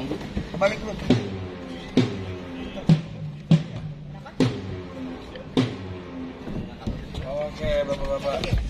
Kembali dulu. Oke, bapak-bapak.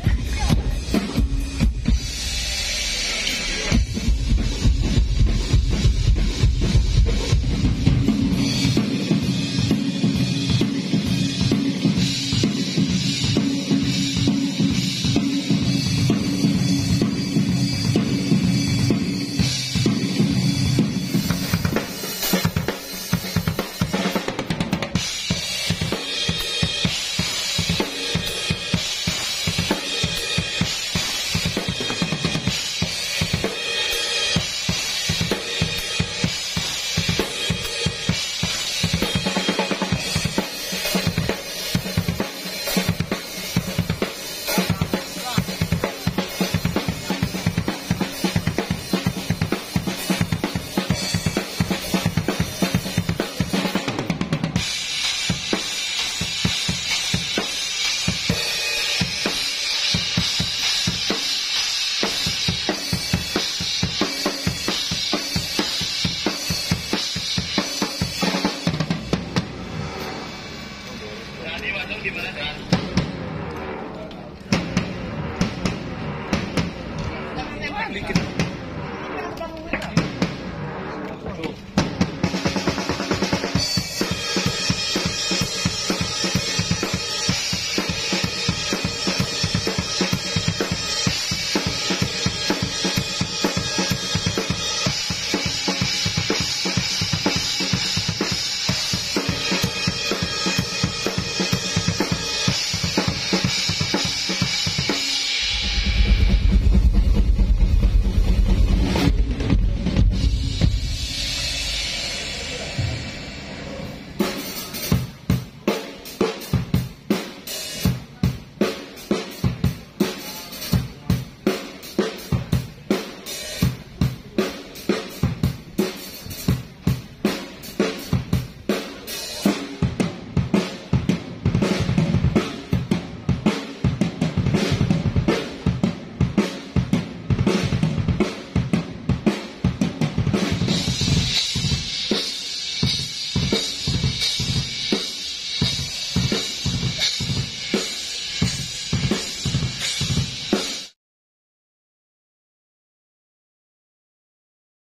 gimana